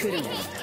来るの。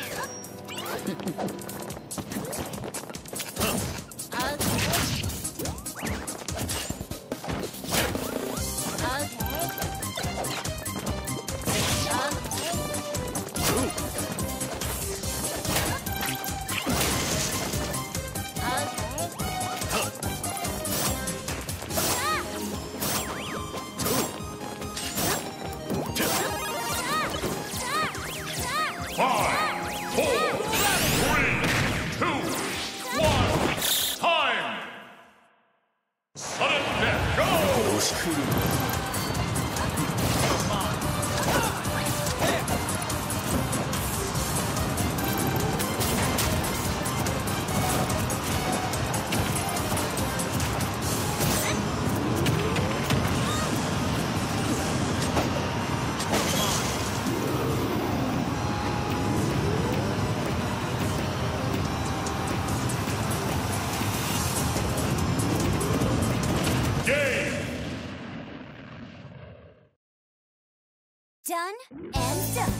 Done and done.